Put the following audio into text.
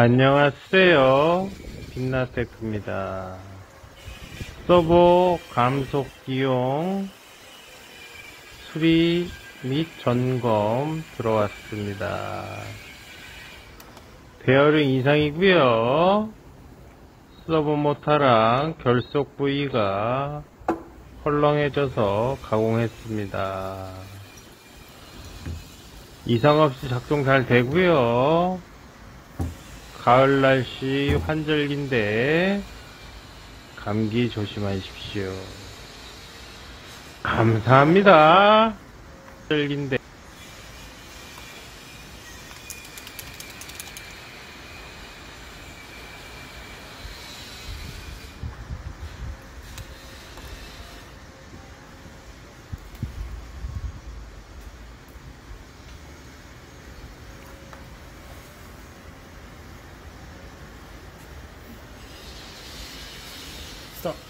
안녕하세요. 빛나테크입니다. 서버 감속 기용 수리 및 점검 들어왔습니다. 베어링 이상이고요. 서버 모터랑 결속 부위가 헐렁해져서 가공했습니다. 이상 없이 작동 잘 되고요. 가을 날씨 환절기인데 감기 조심하십시오. 감사합니다. 환절기인데 スト